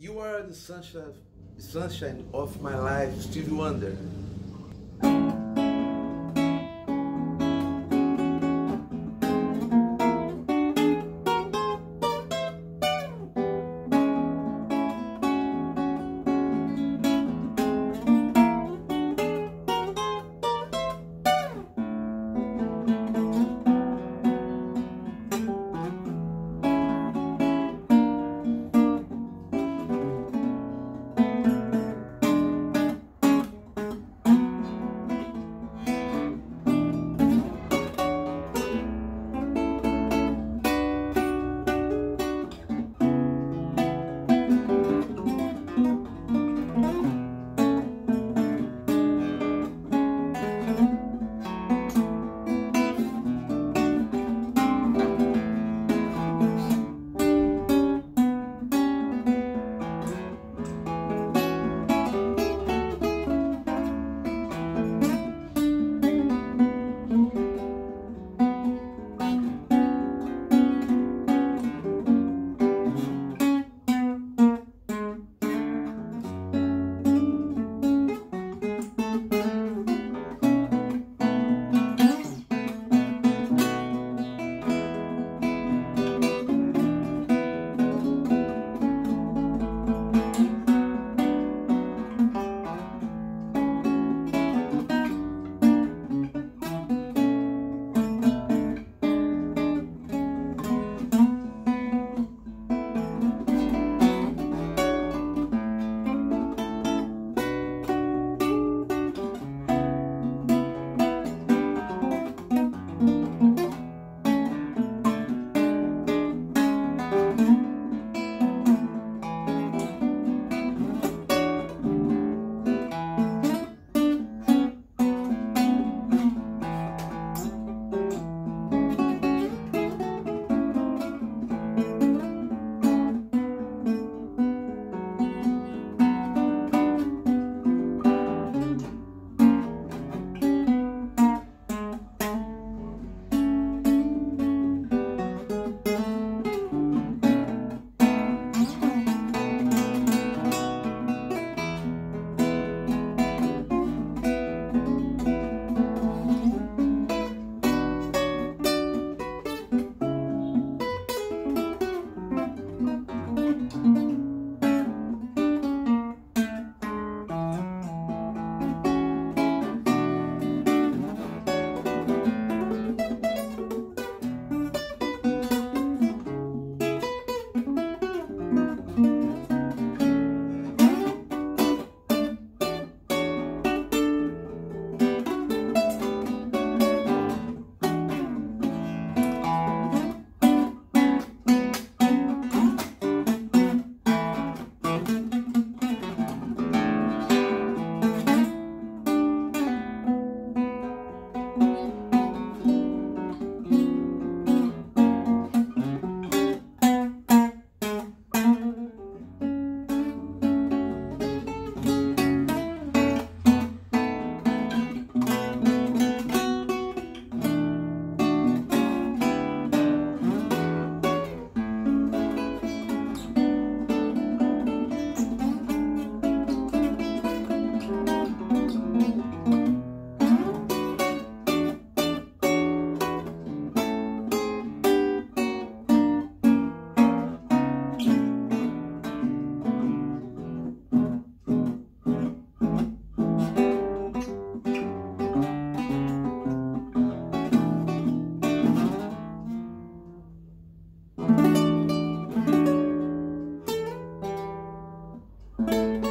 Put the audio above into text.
You are the sunshine, sunshine of my life, Stevie Wonder. Música